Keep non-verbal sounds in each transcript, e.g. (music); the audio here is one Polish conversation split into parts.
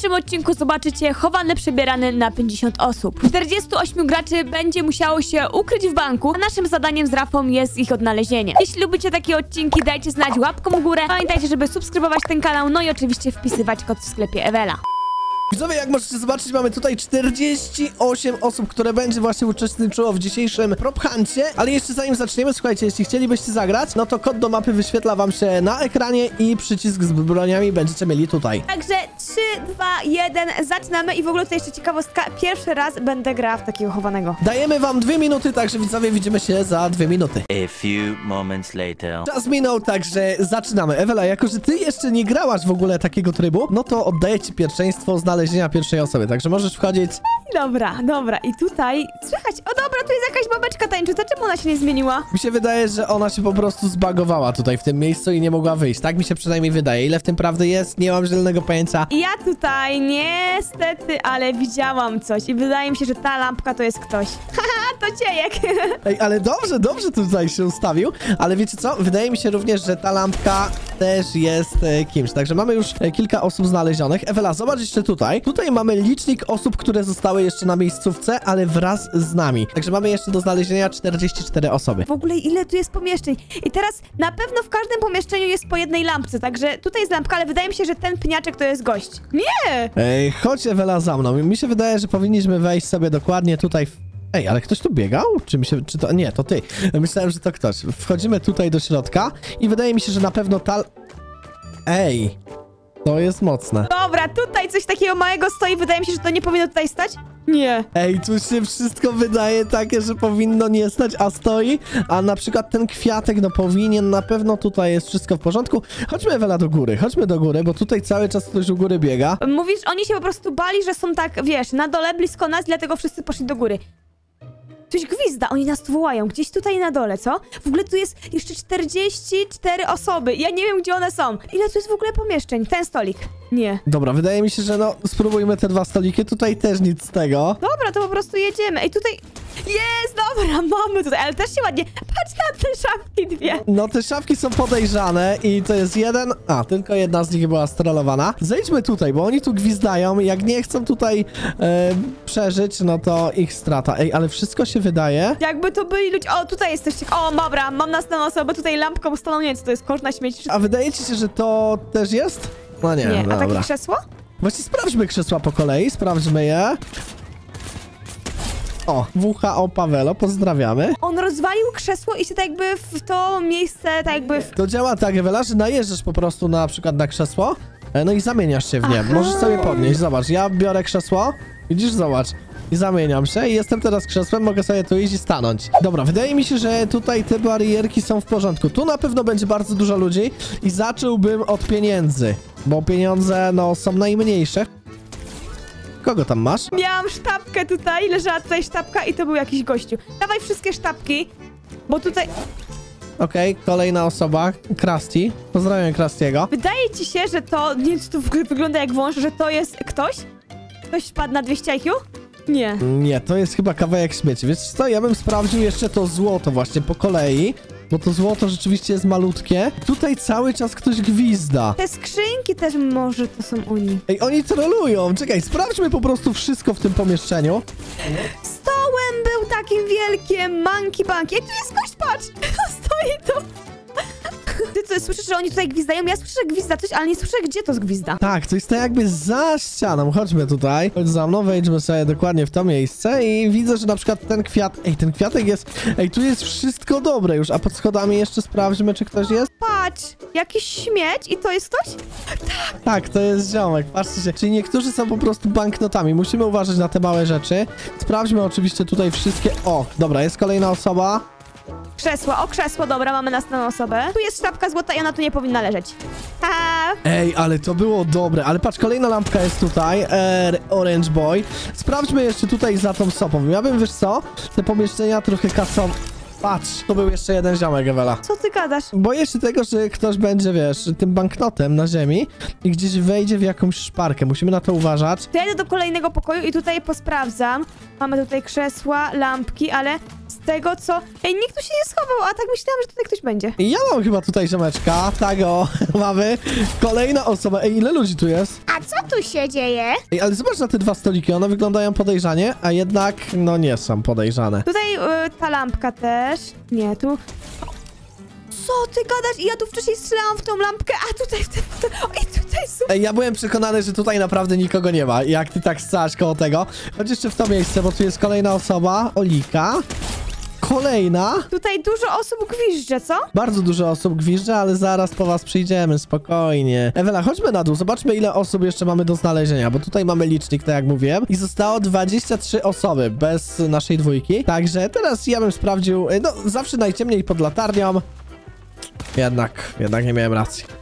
dzisiejszym odcinku zobaczycie chowany przebierany na 50 osób. 48 graczy będzie musiało się ukryć w banku, a naszym zadaniem z Rafą jest ich odnalezienie. Jeśli lubicie takie odcinki, dajcie znać łapką w górę. Pamiętajcie, żeby subskrybować ten kanał, no i oczywiście wpisywać kod w sklepie Ewela. Widzowie, jak możecie zobaczyć, mamy tutaj 48 osób, które będzie właśnie uczestniczyło w dzisiejszym prop huncie. Ale jeszcze zanim zaczniemy, słuchajcie, jeśli chcielibyście zagrać, no to kod do mapy wyświetla wam się na ekranie i przycisk z broniami będziecie mieli tutaj. Także 3, 2, 1, zaczynamy i w ogóle to jeszcze ciekawostka, pierwszy raz będę grała w takiego chowanego. Dajemy wam dwie minuty, także widzowie, widzimy się za dwie minuty. A few moments later. Czas minął, także zaczynamy. Ewela, jako że ty jeszcze nie grałaś w ogóle takiego trybu, no to oddaję ci pierwszeństwo znalezienia pierwszej osoby, także możesz wchodzić. Dobra, dobra i tutaj, słychać, o dobra, tu jest jakaś babeczka tańcząca, czemu ona się nie zmieniła? Mi się wydaje, że ona się po prostu zbagowała tutaj w tym miejscu i nie mogła wyjść. Tak mi się przynajmniej wydaje. Ile w tym prawdy jest, nie mam zielonego pojęcia. Ja tutaj niestety, ale widziałam coś i wydaje mi się, że ta lampka to jest ktoś. (laughs) Haha, to ciejek. (laughs) Ej, ale dobrze, dobrze tutaj się ustawił, ale wiecie co? Wydaje mi się również, że ta lampka też jest e, kimś, także mamy już e, kilka osób znalezionych. Ewela, zobacz jeszcze tutaj. Tutaj mamy licznik osób, które zostały jeszcze na miejscówce, ale wraz z nami. Także mamy jeszcze do znalezienia 44 osoby. W ogóle ile tu jest pomieszczeń? I teraz na pewno w każdym pomieszczeniu jest po jednej lampce, także tutaj jest lampka, ale wydaje mi się, że ten pniaczek to jest gość. Nie! Ej, chodź Ewela za mną. Mi się wydaje, że powinniśmy wejść sobie dokładnie tutaj w... Ej, ale ktoś tu biegał? Czy mi się... Czy to... Nie, to ty. Myślałem, że to ktoś. Wchodzimy tutaj do środka i wydaje mi się, że na pewno ta... Ej, to jest mocne. Dobra, tutaj coś takiego małego stoi, wydaje mi się, że to nie powinno tutaj stać? Nie. Ej, tu się wszystko wydaje takie, że powinno nie stać, a stoi. A na przykład ten kwiatek, no powinien, na pewno tutaj jest wszystko w porządku. Chodźmy Ewela do góry, chodźmy do góry, bo tutaj cały czas ktoś u góry biega. Mówisz, oni się po prostu bali, że są tak, wiesz, na dole, blisko nas, dlatego wszyscy poszli do góry. Coś gwizda, oni nas tu wołają, gdzieś tutaj na dole, co? W ogóle tu jest jeszcze 44 osoby, ja nie wiem, gdzie one są. Ile tu jest w ogóle pomieszczeń? Ten stolik. Nie. Dobra, wydaje mi się, że no, spróbujmy te dwa stoliki. Tutaj też nic z tego. Dobra, to po prostu jedziemy. Ej, tutaj... Jest, dobra, mamy tutaj, ale też się ładnie... Patrz na te szafki dwie. No, te szafki są podejrzane i to jest jeden... A, tylko jedna z nich była strollowana. Zejdźmy tutaj, bo oni tu gwizdają. Jak nie chcą tutaj e, przeżyć, no to ich strata. Ej, ale wszystko się wydaje... Jakby to byli ludzie... O, tutaj jesteście. O, dobra, mam następną osobę, tutaj lampką stanął, nie wiem, co to jest, kosz na śmieci. czy- A wydaje ci się, że to też jest? No nie, Nie, a dobra. takie krzesło? Właśnie sprawdźmy krzesła po kolei, sprawdźmy je. O, WHO Pawelo, pozdrawiamy. On rozwalił krzesło i się tak jakby w to miejsce, tak jakby... W... To działa tak, Ewela, że najeżdżasz po prostu na przykład na krzesło, e, no i zamieniasz się w nie. Aha. Możesz sobie podnieść, zobacz, ja biorę krzesło, widzisz, zobacz. I zamieniam się i jestem teraz krzesłem, mogę sobie tu iść i stanąć. Dobra, wydaje mi się, że tutaj te barierki są w porządku. Tu na pewno będzie bardzo dużo ludzi i zacząłbym od pieniędzy, bo pieniądze, no, są najmniejsze. Kogo tam masz? Miałam sztabkę tutaj, leżała tutaj sztabka i to był jakiś gościu. Dawaj wszystkie sztabki, bo tutaj... Okej, kolejna osoba, Krusty. Pozdrawiam Krustiego. Wydaje ci się, że to... Nie wiem, czy to wygląda jak wąż, że to jest ktoś? Ktoś wpadł na 200 IQ? Nie. Nie, to jest chyba kawałek śmieci. Wiesz co, ja bym sprawdził jeszcze to złoto właśnie po kolei, bo to złoto rzeczywiście jest malutkie. Tutaj cały czas ktoś gwizda. Te skrzynki też może to są oni. Ej, oni trolują. Czekaj, sprawdźmy po prostu wszystko w tym pomieszczeniu. Stołem był takim wielkim, monkey bank. Jak tu jest gość, patrz! (laughs) Stoi tu. Ty co, słyszysz, że oni tutaj gwizdają? Ja słyszę gwizda coś, ale nie słyszę, gdzie to zgwizda. Tak, to jest to jakby za ścianą. Chodźmy tutaj. Chodź za mną, wejdźmy sobie dokładnie w to miejsce i widzę, że na przykład ten kwiat... Ej, ten kwiatek jest... Ej, tu jest wszystko dobre już, a pod schodami jeszcze sprawdźmy, czy ktoś jest. Patrz, jakiś śmieć i to jest ktoś? Tak, to jest ziomek, patrzcie. Czyli niektórzy są po prostu banknotami. Musimy uważać na te małe rzeczy. Sprawdźmy oczywiście tutaj wszystkie... O, dobra, jest kolejna osoba. Krzesło, o krzesło, dobra, mamy następną osobę. Tu jest sztabka złota i ona tu nie powinna leżeć. Haha. Ej, ale to było dobre. Ale patrz, kolejna lampka jest tutaj. E, Orange Boy. Sprawdźmy jeszcze tutaj za tą sopą. Ja bym, wiesz co, te pomieszczenia trochę kasowe... Patrz, to był jeszcze jeden ziomek, Ewela. Co ty gadasz? Boję się tego, że ktoś będzie, wiesz, tym banknotem na ziemi i gdzieś wejdzie w jakąś szparkę. Musimy na to uważać. To ja idę do kolejnego pokoju i tutaj posprawdzam. Mamy tutaj krzesła, lampki, ale tego, co... Ej, nikt tu się nie schował, a tak myślałam, że tutaj ktoś będzie. I ja mam chyba tutaj ziomeczka. Tak o, (laughs) mamy. Kolejna osoba. Ej, ile ludzi tu jest? A co tu się dzieje? Ej, ale zobacz na te dwa stoliki, one wyglądają podejrzanie, a jednak, no nie są podejrzane. Tutaj y, ta lampka też. Nie, tu... Co ty gadasz? I ja tu wcześniej strzelałam w tą lampkę, a tutaj w ten... I tutaj są... Ej, ja byłem przekonany, że tutaj naprawdę nikogo nie ma, jak ty tak stałaś koło tego. Chodź jeszcze w to miejsce, bo tu jest kolejna osoba, Olika. Kolejna. Tutaj dużo osób gwizdże, co? Bardzo dużo osób gwizdże, ale zaraz po was przyjdziemy, spokojnie. Ewela, chodźmy na dół, zobaczmy ile osób jeszcze mamy do znalezienia, bo tutaj mamy licznik, tak jak mówiłem. I zostało 23 osoby bez naszej dwójki. Także teraz ja bym sprawdził, no zawsze najciemniej pod latarnią. Jednak, jednak nie miałem racji.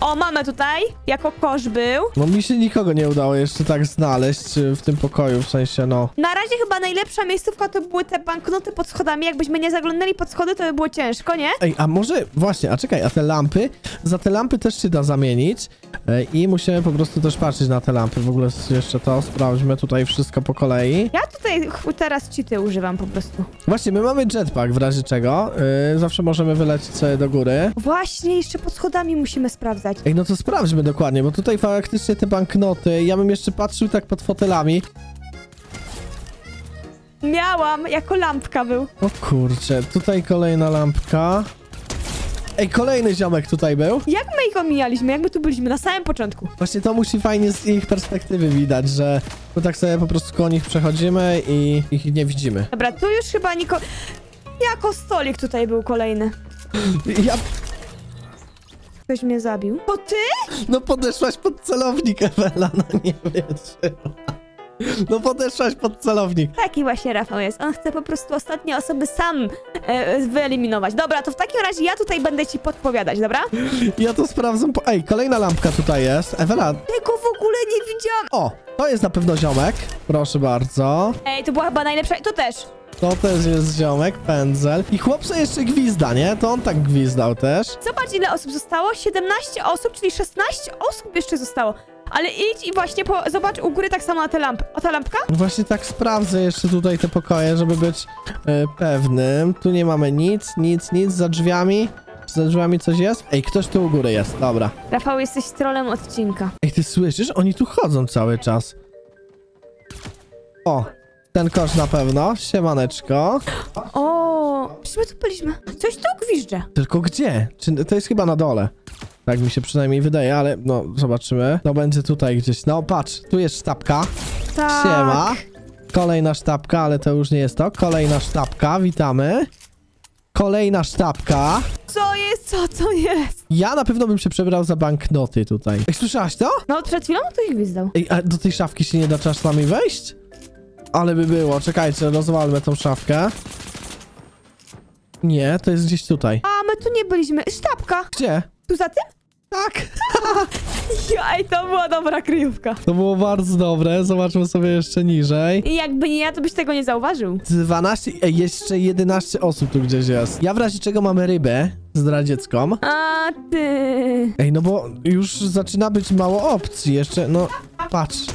O, mamy tutaj, jako kosz był. No mi się nikogo nie udało jeszcze tak znaleźć y, w tym pokoju, w sensie no... Na razie chyba najlepsza miejscówka to były te banknoty pod schodami. Jakbyśmy nie zaglądali pod schody, to by było ciężko, nie? Ej, a może właśnie, a czekaj, a te lampy, za te lampy też się da zamienić Ej, i musimy po prostu też patrzeć na te lampy. W ogóle jeszcze to, sprawdźmy tutaj wszystko po kolei. Ja tutaj teraz cheaty używam po prostu. Właśnie, my mamy jetpack w razie czego, yy, zawsze możemy wylecieć sobie do góry. Właśnie, jeszcze pod schodami musimy sprawdzać. Ej, no to sprawdźmy dokładnie, bo tutaj faktycznie te banknoty, ja bym jeszcze patrzył tak pod fotelami. Miałam, jako lampka był. O kurczę, tutaj kolejna lampka. Ej, kolejny ziomek tutaj był. Jak my ich omijaliśmy? Jak my tu byliśmy na samym początku? Właśnie to musi fajnie z ich perspektywy widać, że my tak sobie po prostu koło nich przechodzimy i ich nie widzimy. Dobra, tu już chyba niko... Jako stolik tutaj był kolejny. Ja, Ktoś mnie zabił. To ty? no podeszłaś pod celownik, Ewela, no nie wytrzyma. No podeszłaś pod celownik. Taki właśnie Rafał jest. On chce po prostu ostatnie osoby sam e, wyeliminować. Dobra, to w takim razie ja tutaj będę ci podpowiadać, dobra? Ja to sprawdzam po... Ej, kolejna lampka tutaj jest. Ewela, Tego w ogóle nie widziałam. o, to jest na pewno ziomek. Proszę bardzo. Ej, to była chyba najlepsza. To też. To też jest ziomek, pędzel. I chłopca jeszcze gwizda, nie? To on tak gwizdał też. Zobacz, ile osób zostało. 17 osób, czyli 16 osób jeszcze zostało. Ale idź i właśnie po, zobacz u góry tak samo na tę lampę. O ta lampka? Właśnie tak sprawdzę jeszcze tutaj te pokoje, żeby być e, pewnym. Tu nie mamy nic, nic, nic. Za drzwiami. Za drzwiami coś jest? Ej, ktoś tu u góry jest, dobra. Rafał, jesteś trolem odcinka. Ej, ty słyszysz? Oni tu chodzą cały czas. O, ten kosz na pewno. Siemaneczko. O, przecież my tu byliśmy. Coś tu gwizdże. Tylko gdzie? Czy to jest chyba na dole? Tak mi się przynajmniej wydaje, ale no zobaczymy. No będzie tutaj gdzieś. No patrz, tu jest sztabka. Tak. Siema. Kolejna sztabka, ale to już nie jest to. Kolejna sztabka, witamy. Kolejna sztabka. Co jest? Co to jest? Ja na pewno bym się przebrał za banknoty tutaj. Ej, słyszałaś to? No, przed chwilą ktoś gwizdał. Ej, a do tej szafki się nie da czasami wejść? Ale by było. Czekajcie, rozwalmy tą szafkę. Nie, to jest gdzieś tutaj. A, my tu nie byliśmy. Sztabka. Gdzie? Tu za tym? Tak! (laughs) Jaj, to była dobra kryjówka. To było bardzo dobre. Zobaczmy sobie jeszcze niżej. I jakby nie ja, to byś tego nie zauważył. 12, ej, jeszcze 11 osób tu gdzieś jest. Ja w razie czego mamy rybę zdradziecką. A ty. Ej, no bo już zaczyna być mało opcji. Jeszcze, no, patrz.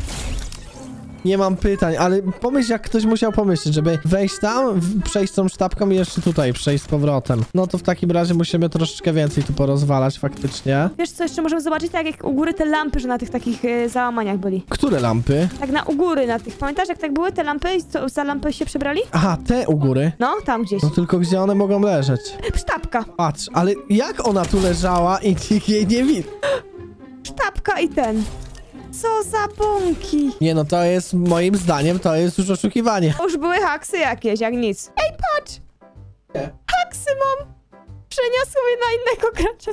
Nie mam pytań, ale pomyśl, jak ktoś musiał pomyśleć, żeby wejść tam, przejść tą sztabką i jeszcze tutaj przejść z powrotem. No to w takim razie musimy troszeczkę więcej tu porozwalać faktycznie. Wiesz co, jeszcze możemy zobaczyć, tak jak u góry te lampy, że na tych takich e, załamaniach byli. Które lampy? Tak na u góry, na tych. Pamiętasz, jak tak były te lampy i co, za lampy się przebrali? Aha, te u góry. No, tam gdzieś. No tylko gdzie one mogą leżeć? Sztabka. Patrz, ale jak ona tu leżała i nikt (laughs) jej nie widzi? Sztabka i ten. Co za bąki. Nie no, to jest moim zdaniem, to jest już oszukiwanie. Już były haksy jakieś, jak nic. Ej, patrz! Nie. Haksy mam! Przeniosły mnie na innego gracza.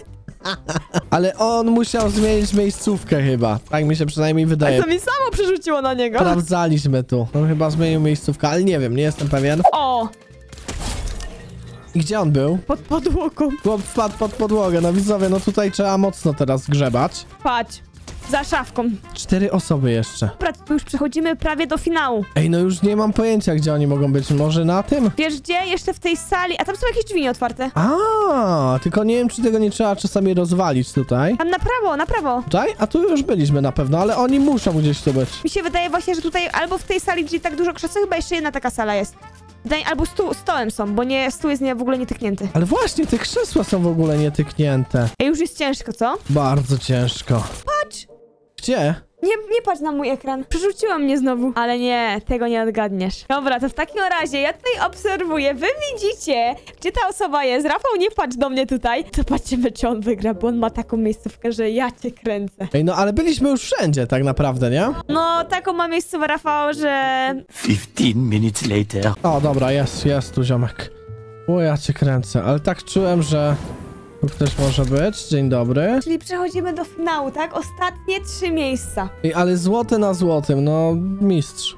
(laughs) Ale on musiał zmienić miejscówkę chyba. Tak mi się przynajmniej wydaje. To mi samo przerzuciło na niego. Sprawdzaliśmy tu. On chyba zmienił miejscówkę, ale nie wiem, nie jestem pewien. O! I gdzie on był? Pod podłogą. Chłop wpadł pod podłogę. No widzowie, no tutaj trzeba mocno teraz grzebać. Patrz. Za szafką. Cztery osoby jeszcze. Dobra, tu już przechodzimy prawie do finału. Ej, no już nie mam pojęcia, gdzie oni mogą być. Może na tym? Wiesz gdzie? Jeszcze w tej sali. A tam są jakieś drzwi nieotwarte. A, tylko nie wiem, czy tego nie trzeba czasami rozwalić tutaj. Tam na prawo, na prawo. Tutaj? A tu już byliśmy na pewno, ale oni muszą gdzieś tu być. Mi się wydaje właśnie, że tutaj albo w tej sali, gdzie tak dużo krzeseł, chyba jeszcze jedna taka sala jest. Wydaje- Albo stu, stołem są, bo nie, stół jest nie, w ogóle nietyknięty. Ale właśnie, te krzesła są w ogóle nietyknięte. Ej, już jest ciężko, co? Bardzo ciężko. Gdzie? Nie, nie patrz na mój ekran. Przerzuciła mnie znowu. Ale nie, tego nie odgadniesz. Dobra, to w takim razie ja tutaj obserwuję. Wy widzicie, gdzie ta osoba jest. Rafał, nie patrz do mnie tutaj. Zobaczymy, czy on wygra, bo on ma taką miejscówkę, że ja cię kręcę. Ej, no ale byliśmy już wszędzie tak naprawdę, nie? No, taką ma miejscówkę, Rafał, że... 15 minutes later. O, dobra, jest, jest tu ziomek. O, ja cię kręcę, ale tak czułem, że ktoś może być. Dzień dobry. Czyli przechodzimy do finału, tak? Ostatnie trzy miejsca. Ej, ale złoty na złotym, no mistrz.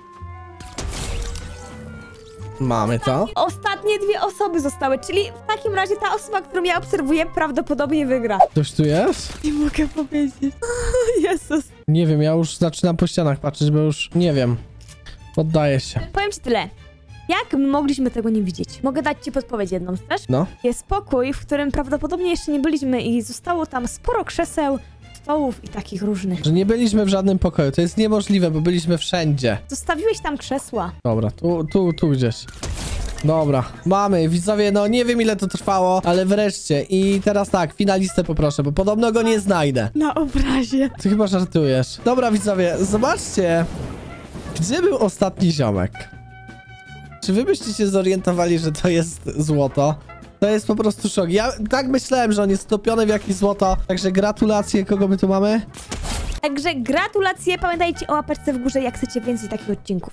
Mamy to. Ostatnie dwie osoby zostały, czyli w takim razie ta osoba, którą ja obserwuję, prawdopodobnie wygra. Ktoś tu jest? Nie mogę powiedzieć. (laughs) Jezus. Nie wiem, ja już zaczynam po ścianach patrzeć, bo już nie wiem. Poddaję się. Powiem ci tyle. Jak my mogliśmy tego nie widzieć? Mogę dać ci podpowiedź jedną, chcesz? No. Jest pokój, w którym prawdopodobnie jeszcze nie byliśmy i zostało tam sporo krzeseł, stołów i takich różnych. Że nie byliśmy w żadnym pokoju. To jest niemożliwe, bo byliśmy wszędzie. Zostawiłeś tam krzesła. Dobra, tu, tu, tu gdzieś. Dobra, mamy. Widzowie, no nie wiem ile to trwało, ale wreszcie. I teraz tak, finalistę poproszę, bo podobno go nie znajdę. Na obrazie. Ty chyba żartujesz. Dobra, widzowie, zobaczcie. Gdzie był ostatni ziomek? Czy wy byście się zorientowali, że to jest złoto? To jest po prostu szok. Ja tak myślałem, że on jest stopiony w jakieś złoto. Także gratulacje, kogo my tu mamy? Także gratulacje, pamiętajcie o łapeczce w górze, jak chcecie więcej takich odcinków.